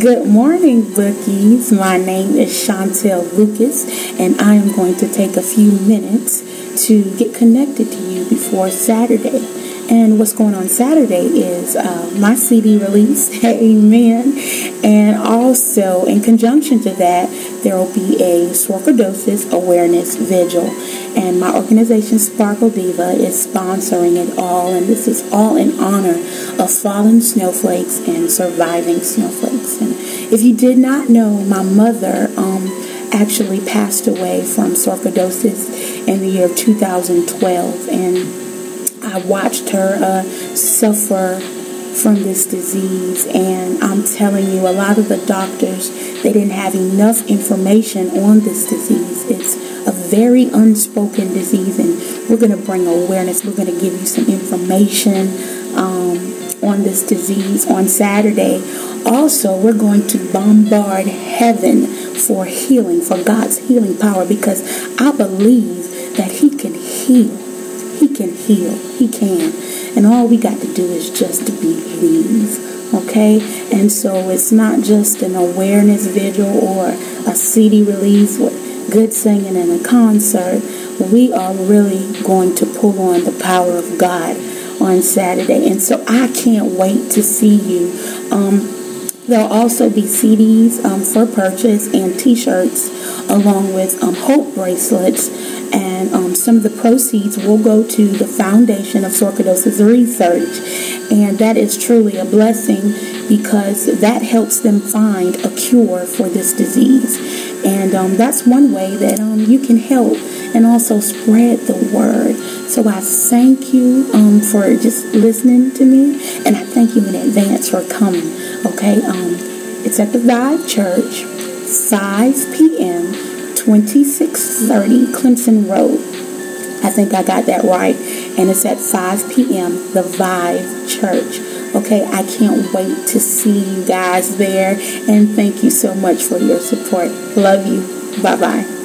Good morning, bookies. My name is Chontell Lucas, and I am going to take a few minutes to get connected to you before Saturday. And what's going on Saturday is uh, my CD release, amen. And also, in conjunction to that, there will be a sarcoidosis awareness vigil. And my organization, Sparkle Diva, is sponsoring it all. And this is all in honor of fallen snowflakes and surviving snowflakes. And if you did not know, my mother um, actually passed away from sarcoidosis in the year of 2012. And I watched her uh, suffer from this disease. And I'm telling you, a lot of the doctors, they didn't have enough information on this disease. It's a very unspoken disease, and we're going to bring awareness. We're going to give you some information um, on this disease on Saturday. Also, we're going to bombard heaven for healing, for God's healing power, because I believe that He can heal. He can heal. He can. And all we got to do is just to believe. Okay? And so it's not just an awareness vigil or a CD release good singing and a concert. We are really going to pull on the power of God on Saturday. And so I can't wait to see you. Um, There'll also be CDs um, for purchase and T-shirts, along with um, hope bracelets, and um, some of the proceeds will go to the Foundation of Sarcoidosis Research, and that is truly a blessing because that helps them find a cure for this disease, and um, that's one way that um, you can help and also spread the word. So I thank you um, for just listening to me, and I thank you in advance for coming. Okay, um, it's at the Vibe Church, 5 p.m., 2630 Clemson Road. I think I got that right. And it's at 5 p.m., the Vibe Church. Okay, I can't wait to see you guys there. And thank you so much for your support. Love you. Bye bye.